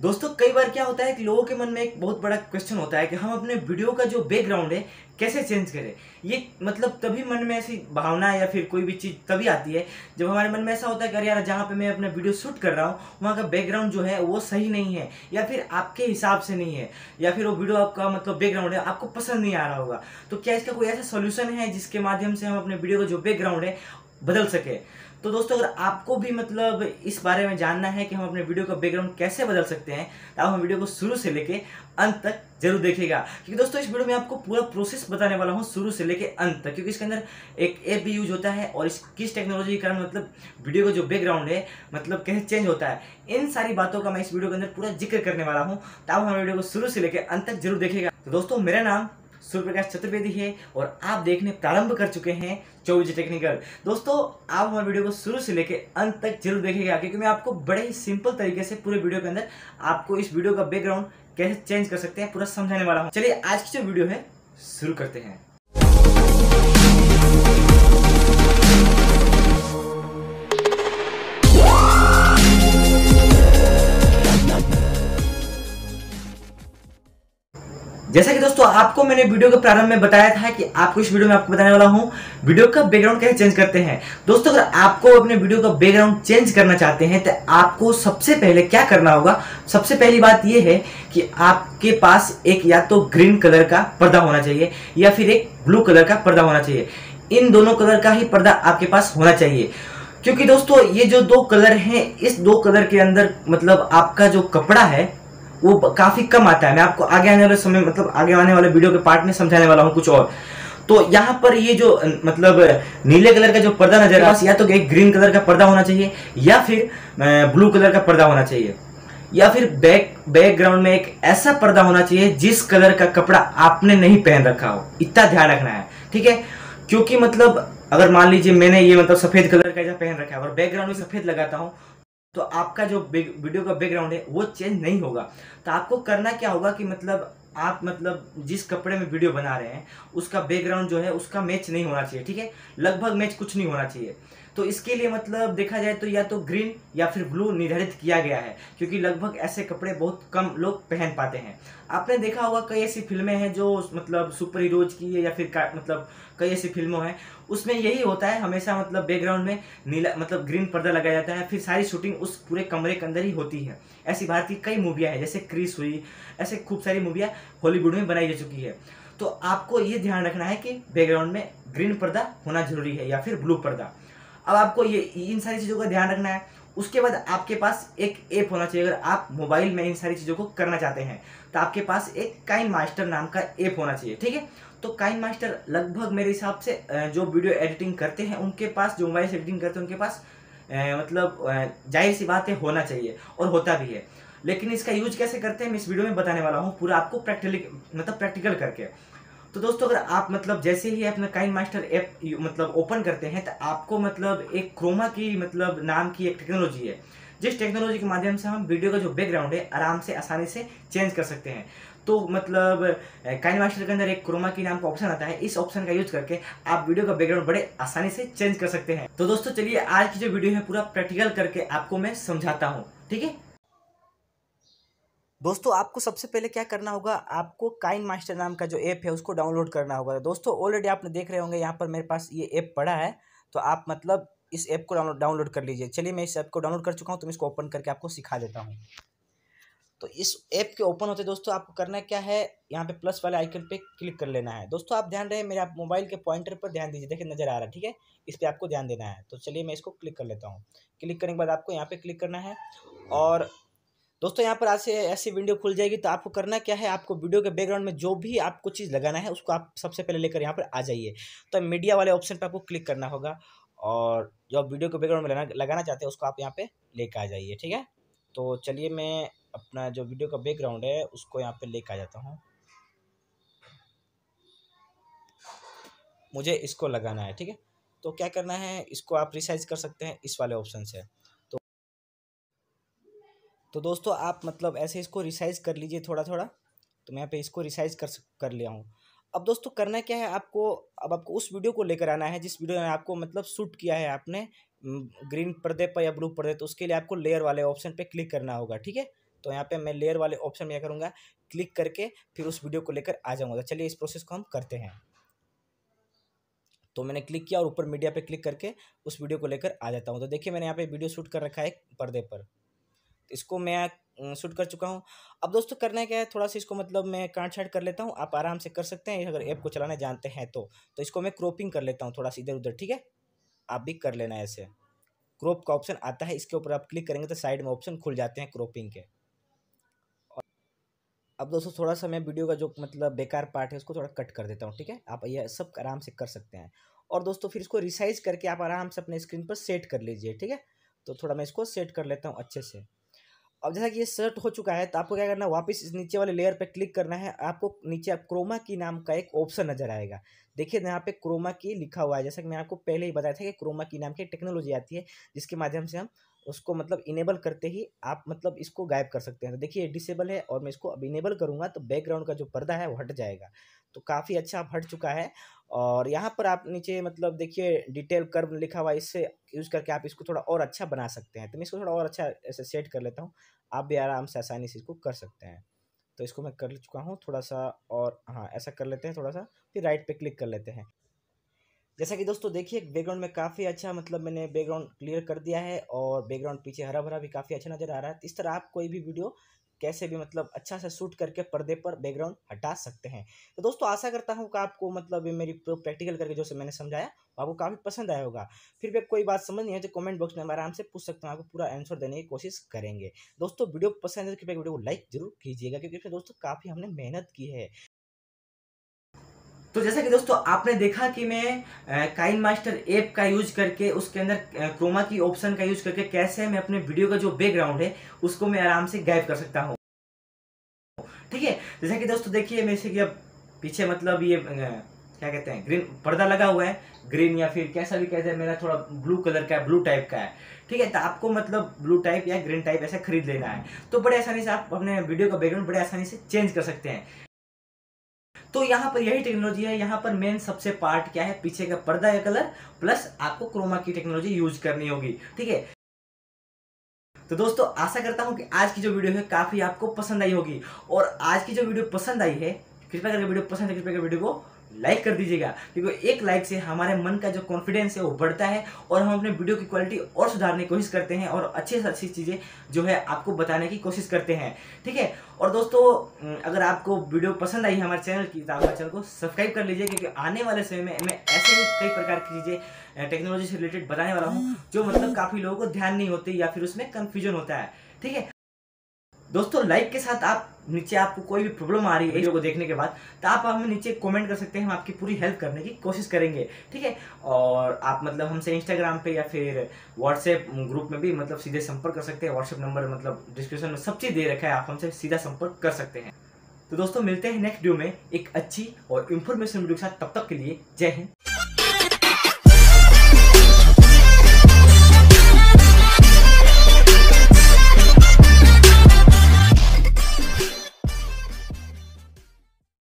दोस्तों, कई बार क्या होता है कि लोगों के मन में एक बहुत बड़ा क्वेश्चन होता है कि हम अपने वीडियो का जो बैकग्राउंड है, कैसे चेंज करें? ये मतलब तभी मन में ऐसी भावना या फिर कोई भी चीज़ तभी आती है जब हमारे मन में ऐसा होता है कि अरे यार, जहाँ पे मैं अपना वीडियो शूट कर रहा हूँ, वहाँ का बैकग्राउंड जो है वो सही नहीं है या फिर आपके हिसाब से नहीं है या फिर वो वीडियो आपका मतलब बैकग्राउंड है, आपको पसंद नहीं आ रहा होगा। तो क्या इसका कोई ऐसा सोल्यूशन है जिसके माध्यम से हम अपने वीडियो का जो बैकग्राउंड है बदल सके? तो दोस्तों, अगर आपको भी मतलब इस बारे में जानना है कि हम अपने वीडियो का बैकग्राउंड कैसे बदल सकते हैं तो आप हम वीडियो को शुरू से लेके अंत तक ज़रूर देखेगा क्योंकि दोस्तों, इस वीडियो में आपको पूरा प्रोसेस बताने वाला हूँ शुरू से लेके अंत तक। क्योंकि इसके अंदर एक ऐप भी यूज़ होता है और इस, किस टेक्नोलॉजी के कारण मतलब वीडियो का जो बैकग्राउंड है मतलब कैसे चेंज होता है, इन सारी बातों का मैं इस वीडियो के अंदर पूरा ज़िक्र करने वाला हूँ। तो आप हमारे वीडियो को शुरू से लेकर अंत तक ज़रूर देखेगा तो दोस्तों, मेरा नाम सूर्य प्रकाश चतुर्वेदी है और आप देखने प्रारंभ कर चुके हैं चौबीस टेक्निकल दोस्तों, आप हमारे वीडियो को शुरू से लेकर अंत तक ज़रूर देखेगा, क्योंकि मैं आपको बड़े ही सिंपल तरीके से पूरे वीडियो के अंदर आपको इस वीडियो का बैकग्राउंड कैसे चेंज कर सकते हैं पूरा समझाने वाला हूँ। चलिए, आज की जो वीडियो है, शुरू करते हैं। जैसा कि दोस्तों, आपको मैंने वीडियो के प्रारंभ में बताया था कि आपको इस वीडियो में आपको बताने वाला हूँ, वीडियो का बैकग्राउंड कैसे चेंज करते हैं। दोस्तों, अगर आपको अपने वीडियो का बैकग्राउंड चेंज करना चाहते हैं तो आपको सबसे पहले क्या करना होगा? सबसे पहली बात यह है कि आपके पास एक या तो ग्रीन कलर का पर्दा होना चाहिए, या फिर एक ब्लू कलर का पर्दा होना चाहिए। इन दोनों कलर का ही पर्दा आपके पास होना चाहिए। क्योंकि दोस्तों, ये जो दो कलर हैं, इस दो कलर के अंदर मतलब आपका जो कपड़ा है वो काफ़ी कम आता है। मैं आपको आगे आने वाले समय मतलब आगे आने वाले वीडियो के पार्ट में समझाने वाला हूँ कुछ और। तो यहाँ पर ये जो मतलब नीले कलर का जो पर्दा नज़र आ या तो एक ग्रीन कलर का पर्दा होना चाहिए, या फिर ब्लू कलर का पर्दा होना चाहिए। या फिर बैक बैकग्राउंड में एक ऐसा पर्दा होना चाहिए, जिस कलर का कपड़ा आपने नहीं पहन रखा हो। इतना ध्यान रखना है, ठीक है? क्योंकि मतलब अगर मान लीजिए मैंने ये मतलब सफ़ेद कलर का पहन रखा है, और बैकग्राउंड में सफ़ेद लगाता हूँ तो आपका जो वीडियो का बैकग्राउंड है, वो चेंज नहीं होगा। तो आपको करना क्या होगा कि मतलब आप मतलब जिस कपड़े में वीडियो बना रहे हैं, उसका बैकग्राउंड जो है, उसका मैच नहीं होना चाहिए, ठीक है? लगभग मैच कुछ नहीं होना चाहिए। तो इसके लिए मतलब देखा जाए तो या तो ग्रीन या फिर ब्लू निर्धारित किया गया है, क्योंकि लगभग ऐसे कपड़े बहुत कम लोग पहन पाते हैं। आपने देखा होगा कई ऐसी फ़िल्में हैं जो मतलब सुपर हीरोज की या फिर मतलब कई ऐसी फ़िल्मों हैं। उसमें यही होता है, हमेशा मतलब बैकग्राउंड में नीला मतलब ग्रीन पर्दा लगाया जाता है, फिर सारी शूटिंग उस पूरे कमरे के अंदर ही होती है। ऐसी भारत की कई मूवियाँ हैं जैसे क्रिस हुई, ऐसे खूब सारी मूवियाँ हॉलीवुड में बनाई जा चुकी है। तो आपको ये ध्यान रखना है कि बैकग्राउंड में ग्रीन पर्दा होना ज़रूरी है या फिर ब्लू पर्दा। अब आपको ये, इन सारी चीज़ों का ध्यान रखना है। उसके बाद आपके पास एक ऐप होना चाहिए। अगर आप मोबाइल में इन सारी चीज़ों को करना चाहते हैं तो आपके पास एक काइन मास्टर नाम का ऐप होना चाहिए, ठीक है? तो काइन मास्टर लगभग मेरे हिसाब से जो वीडियो एडिटिंग करते हैं, उनके पास, जो मोबाइल एडिटिंग करते हैं, उनके पास मतलब ज़ाहिर सी बात है, होना चाहिए और होता भी है। लेकिन इसका यूज़ कैसे करते हैं, मैं इस वीडियो में बताने वाला हूँ, पूरा आपको प्रैक्टिकली मतलब प्रैक्टिकल करके। तो दोस्तों, अगर आप मतलब जैसे ही अपना काइन मास्टर ऐप मतलब ओपन करते हैं तो आपको मतलब एक क्रोमा की मतलब नाम की एक टेक्नोलॉजी है। जिस टेक्नोलॉजी के माध्यम से हम वीडियो का जो बैकग्राउंड है, आराम से, आसानी से चेंज कर सकते हैं। तो मतलब काइन मास्टर के अंदर एक क्रोमा की नाम का ऑप्शन आता है, इस ऑप्शन का यूज़ करके आप वीडियो का बैकग्राउंड बड़े आसानी से चेंज कर सकते हैं। तो दोस्तों, चलिए आज की जो वीडियो है, पूरा प्रैक्टिकल करके आपको मैं समझाता हूँ, ठीक है? दोस्तों, आपको सबसे पहले क्या करना होगा, आपको काइन मास्टर नाम का जो ऐप है, उसको डाउनलोड करना होगा। दोस्तों ऑलरेडी आपने देख रहे होंगे, यहाँ पर मेरे पास ये ऐप पड़ा है तो आप मतलब इस ऐप को डाउनलोड कर लीजिए। चलिए मैं इस ऐप को डाउनलोड कर चुका हूँ तो मैं इसको ओपन करके आपको सिखा देता हूँ। तो इस ऐप के ओपन होते दोस्तों, आपको करना क्या है, यहाँ पे प्लस वाले आइकन पे क्लिक कर लेना है। दोस्तों, आप ध्यान रहे, मेरे आप मोबाइल के पॉइंटर पर ध्यान दीजिए, देखिए नज़र आ रहा है, ठीक है? इस पर आपको ध्यान देना है। तो चलिए मैं इसको क्लिक कर लेता हूँ। क्लिक करने के बाद आपको यहाँ पे क्लिक करना है और दोस्तों, यहाँ पर आज से ऐसी वीडियो खुल जाएगी तो आपको करना क्या है, आपको वीडियो के बैकग्राउंड में जो भी आपको चीज़ लगाना है, उसको आप सबसे पहले लेकर यहाँ पर आ जाइए। तो मीडिया वाले ऑप्शन पर आपको क्लिक करना होगा और जो आप वीडियो के बैकग्राउंड में लगाना चाहते हैं, उसको आप यहाँ पे लेकर आ जाइए, ठीक है? तो चलिए मैं अपना जो वीडियो का बैकग्राउंड है, उसको यहाँ पे लेकर आ जाता हूँ। मुझे इसको लगाना है, ठीक है? तो क्या करना है, इसको आप रिसाइज कर सकते हैं, इस वाले ऑप्शन से। तो तो दोस्तों, आप मतलब ऐसे इसको रिसाइज कर लीजिए थोड़ा थोड़ा तो मैं यहाँ पे इसको रिसाइज कर कर लिया हूँ। अब दोस्तों करना क्या है? आपको, अब आपको उस वीडियो को लेकर आना है, जिस वीडियो में आपको मतलब शूट किया है आपने ग्रीन पर्दे पर या ब्लू पर्दे तो उसके लिए आपको लेयर वाले ऑप्शन पे क्लिक करना होगा, ठीक है? तो यहाँ पे मैं लेयर वाले ऑप्शन में क्या करूँगा, क्लिक करके फिर उस वीडियो को लेकर आ जाऊँगा। तो चलिए इस प्रोसेस को हम करते हैं। तो मैंने क्लिक किया और ऊपर मीडिया पे क्लिक करके उस वीडियो को लेकर आ जाता हूँ। तो देखिए मैंने यहाँ पे वीडियो शूट कर रखा है पर्दे पर। इसको मैं शूट कर चुका हूँ। अब दोस्तों करना क्या है? थोड़ा सा इसको मतलब मैं काट छाट कर लेता हूँ। आप आराम से कर सकते हैं। अगर ऐप को चलाना जानते हैं तो। तो इसको मैं क्रॉपिंग कर लेता हूँ थोड़ा सा इधर उधर ठीक है? आप भी कर लेना ऐसे। क्रॉप का ऑप्शन आता है। इसके ऊपर आप क्लिक करेंगे तो साइड में ऑप्शन खुल जाते हैं क्रॉपिंग के। अब दोस्तों थोड़ा सा मैं वीडियो का जो मतलब बेकार पार्ट है उसको थोड़ा कट कर देता हूँ, ठीक है? आप यह सब आराम से कर सकते हैं। और दोस्तों फिर इसको रिसाइज करके आप आराम से अपने स्क्रीन पर सेट कर लीजिए, ठीक है? तो थोड़ा मैं इसको सेट कर लेता हूँ अच्छे से। अब जैसा कि ये सर्ट हो चुका है तो आपको क्या करना है? वापस इस नीचे वाले लेयर पे क्लिक करना है। आपको नीचे आप क्रोमा की नाम का एक ऑप्शन नज़र आएगा। देखिए, यहाँ पे क्रोमा की लिखा हुआ है। जैसा कि मैं आपको पहले ही बताया था कि क्रोमा की नाम की टेक्नोलॉजी आती है, जिसके माध्यम से हम उसको मतलब इनेबल करते ही आप मतलब इसको गायब कर सकते हैं। तो देखिए डिसेबल है और मैं इसको अब इनेबल करूँगा तो बैकग्राउंड का जो पर्दा है, वो हट जाएगा। तो काफ़ी अच्छा हट चुका है। और यहाँ पर आप नीचे मतलब देखिए डिटेल कर्व लिखा हुआ इससे यूज़ करके आप इसको थोड़ा और अच्छा बना सकते हैं। तो मैं इसको थोड़ा और अच्छा ऐसे सेट कर लेता हूँ। आप भी आराम से आसानी से इसको कर सकते हैं। तो इसको मैं कर चुका हूँ थोड़ा सा और हाँ ऐसा कर लेते हैं थोड़ा सा, फिर राइट पे क्लिक कर लेते हैं। जैसा कि दोस्तों देखिए, बैकग्राउंड में काफ़ी अच्छा मतलब मैंने बैकग्राउंड क्लियर कर दिया है और बैकग्राउंड पीछे हरा भरा भी काफ़ी अच्छा नज़र आ रहा है। इस तरह आप कोई भी वीडियो कैसे भी मतलब अच्छा से शूट करके पर्दे पर बैकग्राउंड हटा सकते हैं। तो दोस्तों, आशा करता हूँ कि आपको मतलब ये मेरी प्रैक्टिकल करके जो से मैंने समझाया आपको काफ़ी पसंद आया होगा। फिर भी कोई बात समझ नहीं है तो कमेंट बॉक्स में हम आराम से पूछ सकते हैं, आपको पूरा आंसर देने की कोशिश करेंगे। दोस्तों, वीडियो पसंद है तो कृपया वीडियो को लाइक ज़रूर कीजिएगा, क्योंकि दोस्तों, काफ़ी हमने मेहनत की है। तो जैसा कि दोस्तों, आपने देखा कि मैं काइन मास्टर ऐप का यूज़ करके, उसके अंदर क्रोमा की ऑप्शन का यूज़ करके कैसे मैं अपने वीडियो का जो बैकग्राउंड है, उसको मैं आराम से गायब कर सकता हूँ। ठीक है? जैसा कि दोस्तों, देखिए, मैं इसे अब पीछे मतलब ये क्या कहते हैं, ग्रीन, पर्दा लगा हुआ है, ग्रीन या फिर कैसा भी कहते हैं मेरा थोड़ा ब्लू कलर का है ब्लू टाइप का है। ठीक है? तो आपको मतलब ब्लू टाइप या ग्रीन टाइप ऐसा खरीद लेना है। तो बड़े आसानी से आप अपने वीडियो का बैकग्राउंड बड़े आसानी से चेंज कर सकते हैं। तो यहाँ पर यही टेक्नोलॉजी है। यहाँ पर मेन सबसे पार्ट क्या है? पीछे का पर्दा या कलर प्लस आपको क्रोमा की टेक्नोलॉजी यूज़ करनी होगी। ठीक है? तो दोस्तों, आशा करता हूँ कि आज की जो वीडियो है काफ़ी आपको पसंद आई होगी। और आज की जो वीडियो पसंद आई है, कृपया करके वीडियो पसंद है, कृपया करके वीडियो को लाइक कर दीजिएगा, क्योंकि एक लाइक से हमारे मन का जो कॉन्फिडेंस है वो बढ़ता है और हम अपने वीडियो की क्वालिटी और सुधारने की कोशिश करते हैं और अच्छी से अच्छी चीज़ें जो है आपको बताने की कोशिश करते हैं, ठीक है? और दोस्तों अगर आपको वीडियो पसंद आई हमारे चैनल की तो हमारे चैनल को सब्सक्राइब कर लीजिए, क्योंकि आने वाले समय में मैं ऐसे ही कई प्रकार की चीज़ें टेक्नोलॉजी से रिलेटेड बताने वाला हूँ, जो मतलब काफ़ी लोगों को ध्यान नहीं होती या फिर उसमें कन्फ्यूज़न होता है, ठीक है? दोस्तों लाइक के साथ आप नीचे आपको कोई भी प्रॉब्लम आ रही है, वीडियो को देखने के बाद तो आप हमें नीचे कमेंट कर सकते हैं, हम आपकी पूरी हेल्प करने की कोशिश करेंगे, ठीक है? और आप मतलब हमसे इंस्टाग्राम पे या फिर व्हाट्सएप ग्रुप में भी मतलब सीधे संपर्क कर सकते हैं। व्हाट्सएप नंबर मतलब डिस्क्रिप्शन में सब चीज़ दे रखा है, आप हमसे सीधा संपर्क कर सकते हैं। तो दोस्तों, मिलते हैं नेक्स्ट वीडियो में एक अच्छी और इन्फॉर्मेशन वीडियो के साथ। तब तक के लिए जय हिंद।